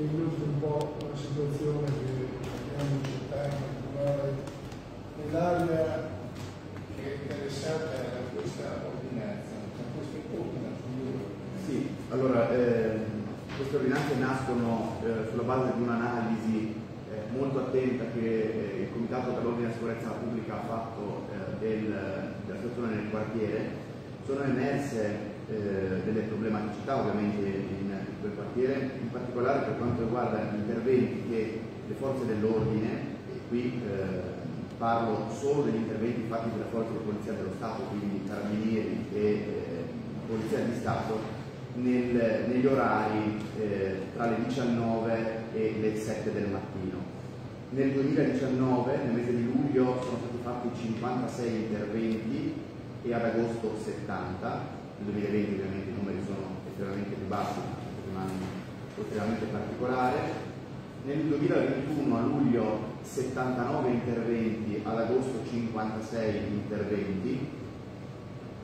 che illustri un po' la situazione che abbiamo in città, in particolare nell'area che è interessata da questa ordinanza, da queste ordinanze. Sì, allora eh, queste ordinanze nascono eh, sulla base di un'analisi eh, molto attenta che eh, il Comitato per l'Ordine e la Sicurezza Pubblica ha fatto eh, del, della situazione nel quartiere. Sono emerse eh, delle problematicità ovviamente in, in quel quartiere, in particolare per quanto riguarda gli interventi che le forze dell'ordine, e qui parlo solo degli interventi fatti dalla forza di polizia dello Stato, quindi carabinieri e polizia di Stato, nel, negli orari eh, tra le 19 e le 7 del mattino. Nel 2019, nel mese di luglio, sono stati fatti 56 interventi e ad agosto 70. Nel 2020 ovviamente i numeri sono estremamente più bassi, anno estremamente particolare. Nel 2021 a luglio 79 interventi, ad agosto 56 interventi.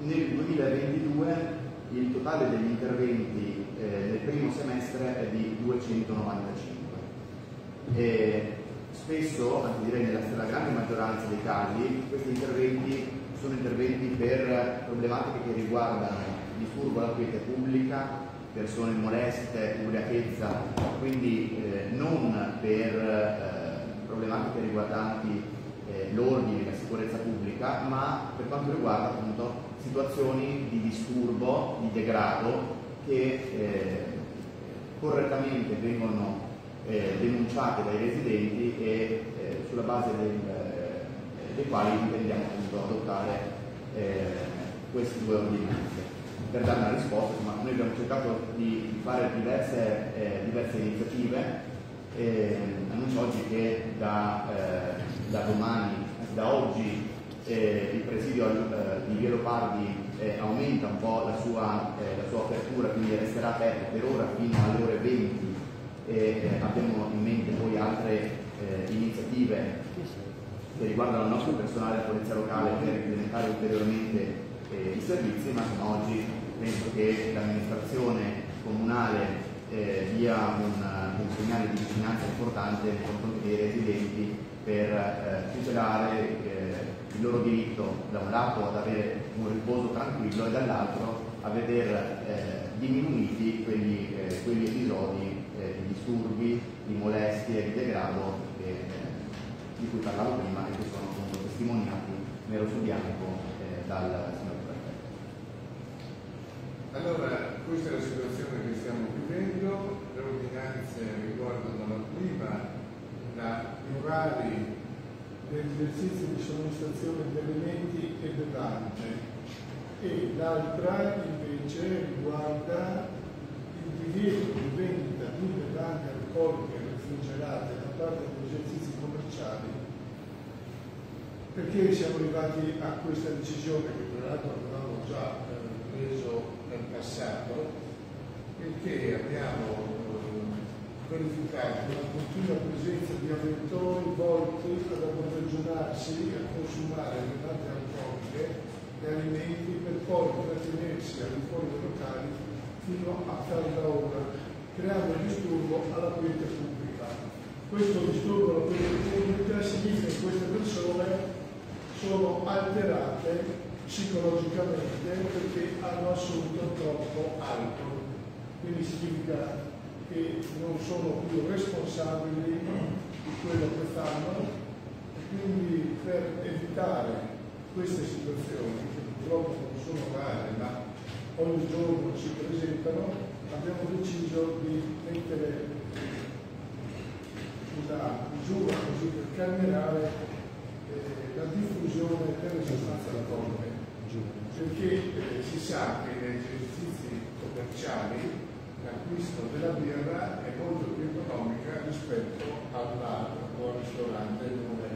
Nel 2022 il totale degli interventi eh, nel primo semestre è di 295. E spesso, anzi direi nella, nella grande maggioranza dei casi, questi interventi sono interventi per problematiche che riguardano disturbo alla quiete pubblica, persone moleste, ubriachezza, quindi eh, non per eh, problematiche riguardanti eh, l'ordine e la sicurezza pubblica, ma per quanto riguarda appunto situazioni di disturbo, di degrado che eh, correttamente vengono eh, denunciate dai residenti e eh, sulla base del, dei quali intendiamo appunto adottare eh, queste due ordinanze. Per dare una risposta, insomma, noi abbiamo cercato di fare diverse, eh, diverse iniziative, annuncio oggi che da, da domani, da oggi eh, il presidio eh, di Via Leopardi eh, aumenta un po' la sua, eh, la sua, apertura, quindi resterà aperto per ora fino alle ore 20 e abbiamo in mente poi altre iniziative che riguardano il nostro personale della polizia locale per implementare ulteriormente i servizi, ma oggi penso che l'amministrazione comunale eh, dia un, un, segnale di vicinanza importante nei confronti dei residenti per eh, tutelare eh, il loro diritto da un lato ad avere un riposo tranquillo e dall'altro a veder eh, diminuiti quegli, eh, quegli episodi eh, di disturbi, di molestie, di degrado che, eh, di cui parlavo prima e che sono appunto testimoniati nero su bianco eh, dal signor Prefetto. Allora, questa è la situazione che stiamo vivendo, le ordinanze riguardano la prima, la, gli orari dell'esercizio di somministrazione di alimenti e bevande e l'altra invece riguarda il divieto di bevande alcoliche refrigerate da parte degli esercizi commerciali perché siamo arrivati a questa decisione che tra l'altro avevamo già eh, preso nel passato perché abbiamo verificare una continua presenza di avventori volti ad approvvigionarsi e a consumare le bevande alcoliche e alimenti per poi trattenersi al di fuori dei locali fino a tarda ora, creando disturbo alla quiete pubblica. Questo disturbo alla quiete pubblica significa che queste persone sono alterate psicologicamente perché hanno assunto troppo alcol. Quindi significa che non sono più responsabili di quello che fanno e quindi per evitare queste situazioni, che purtroppo non sono rare ma ogni giorno si presentano, abbiamo deciso di mettere una misura così per calmierare eh, la diffusione delle sostanze alcoliche, perché eh, si sa che negli esercizi commerciali l'acquisto della birra è molto più economica rispetto al bar o al ristorante dove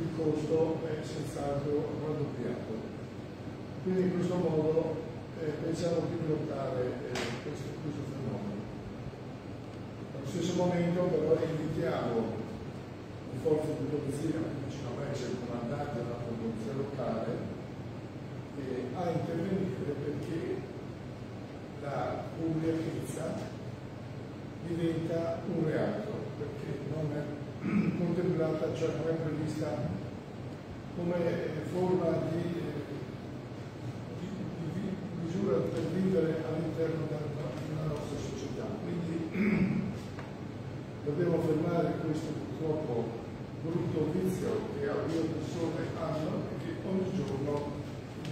il costo è senz'altro raddoppiato. Quindi in questo modo eh, pensiamo di bloccare eh, questo, questo, fenomeno. Allo stesso momento però invitiamo forze di polizia, c'è il comandante della polizia locale, eh, a intervenire perché la ubriachezza diventa un reato perché non è contemplata, cioè non è prevista come forma di, di, di, misura per vivere all'interno della, della nostra società. Quindi dobbiamo fermare questo purtroppo brutto vizio che alcune persone hanno e che ogni giorno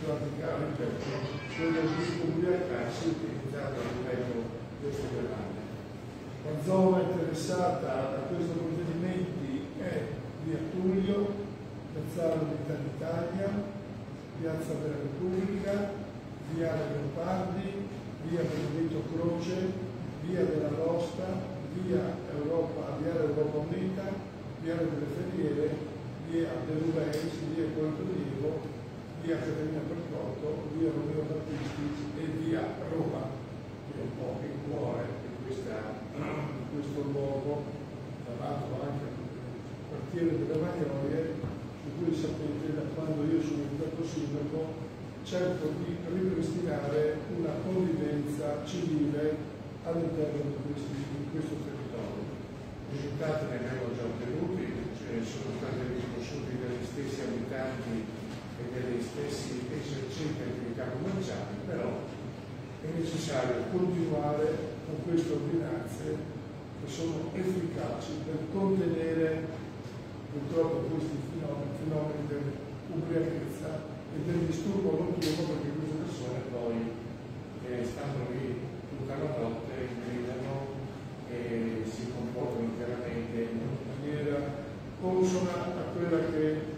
praticare il petto, quello di ubriacarsi a livello questo grande. La zona interessata da questo provvedimento è via Tullio, Piazzale d'Italia, Piazza della Repubblica, via Leopardi, via Benedetto Croce, via della Costa, via Europa, via Europa Unita, via delle Feriere, via Delubens, via Porto Diego, via Caterina Percotto, via Romeo Battisti e via Roma, che è un po' il cuore di, questa, di questo luogo, tra l'altro anche il quartiere delle Magnolie, su cui sapete da quando io sono diventato sindaco cerco di ripristinare una convivenza civile all'interno di, di questo territorio. Risultati ne abbiamo già ottenuti, cioè sono stati riconosciuti dagli stessi abitanti e degli stessi esercenti attività commerciali, però è necessario continuare con queste ordinanze che sono efficaci per contenere purtroppo questi fenomeni, fenomeni dell'ubriachezza e del disturbo notturno perché queste persone poi eh, stanno lì tutta la notte, gridano e si comportano interamente in maniera consona a quella che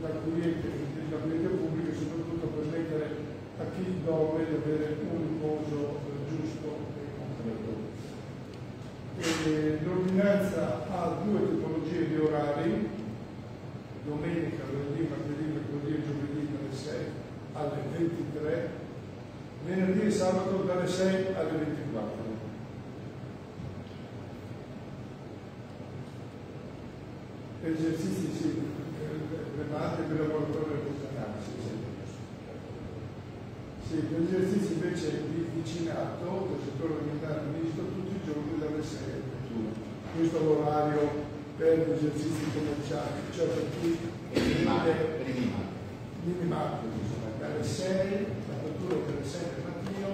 la quiete, la quiete pubblica soprattutto per mettere a chi dorme di avere un riposo giusto e completo. L'ordinanza ha due tipologie di orari, domenica, venerdì, martedì, mercoledì e giovedì dalle 6 alle 23, venerdì e sabato dalle 6 alle 24. Esercizi sì, premate per lavoratori artigianali, sì, sì. Sì, per gli esercizi invece di vicinato del settore alimentare misto tutti i giorni dalle 6 alle 21. Questo è l'orario per gli esercizi commerciali, cioè per chi minimale, minimato, dalle 6, l'apertura dalle 6 del mattino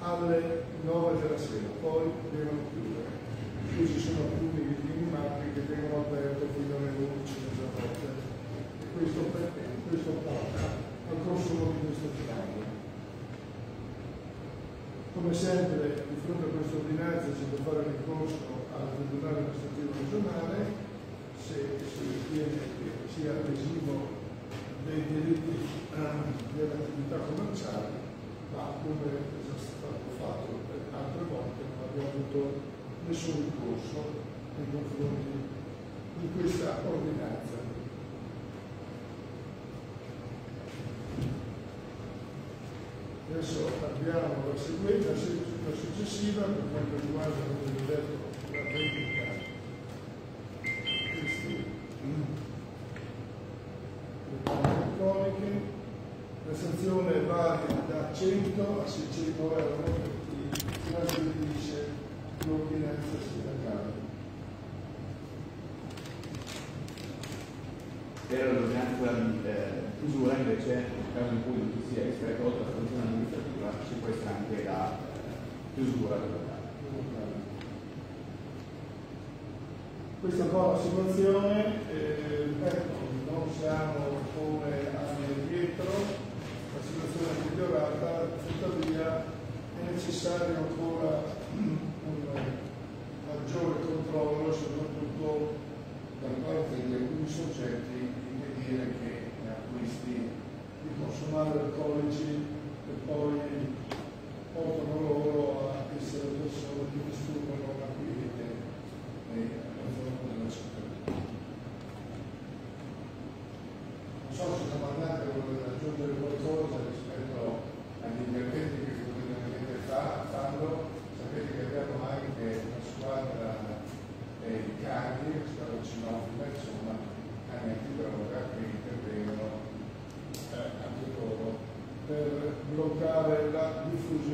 alle 9 della sera, poi devono chiudere. Qui ci sono alcuni minimati che vengono aperti fino alle 11 mezzanotte e questo, questo porta al consumo di questo tipo. Come sempre, di fronte a questa ordinanza si può fare ricorso al Tribunale amministrativo regionale se si ritiene che sia lesivo dei diritti dell'attività commerciale, ma come è già stato fatto per altre volte non abbiamo avuto nessun ricorso nei confronti di questa ordinanza. Adesso abbiamo la seguente, la successiva per quanto riguarda, come ho detto, la vendita. Questi, le palle elettroniche, la sanzione varia da 100 a 600 euro per chi trasgredisce l'ordinanza sindacale. Per l'ordinanza di eh, chiusura invece, nel caso in cui non ci sia rispetto oltre la sanzione amministrativa, ci può essere anche la eh, chiusura. Questa è un po' la situazione, eh, non siamo come anni addietro, la situazione è migliorata, tuttavia è necessario ancora un maggiore controllo, soprattutto da parte di alcuni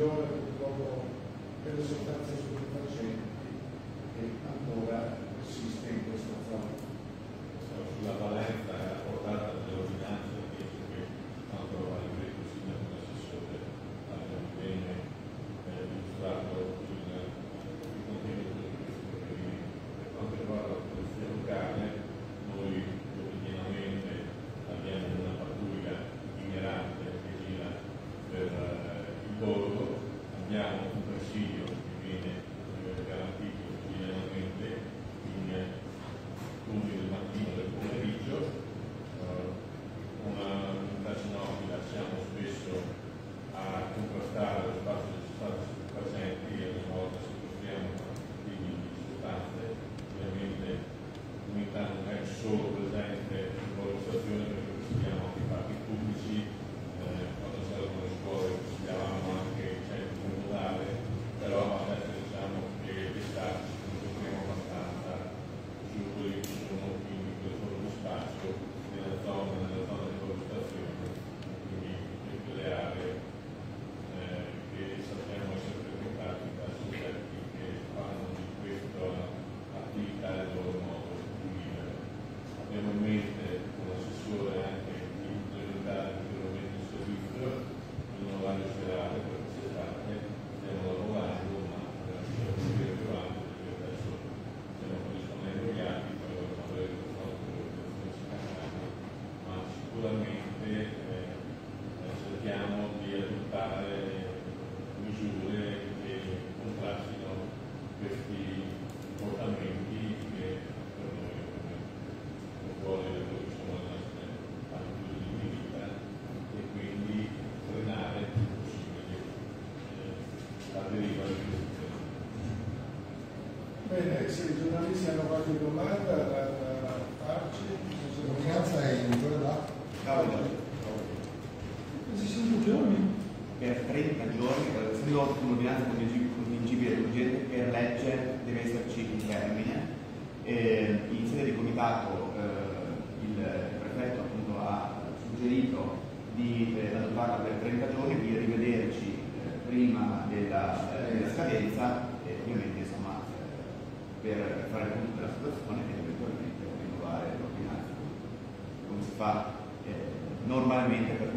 Lord. Se i giornalisti hanno qualche domanda da, da farci. L'ordinanza è in ancora da? Davide. 60 giorni? Per 30 giorni, eh, essendo un'ordinanza contingibile ed urgente, per legge deve esserci un termine. Eh, in sede di comitato eh, il prefetto appunto ha suggerito di eh, adottarla per 30 giorni, di rivederci eh, prima della, eh, della scadenza e ovviamente insomma eh, per fare punto della situazione e eventualmente rinnovare l'ordinanza. Come si fa eh, normalmente per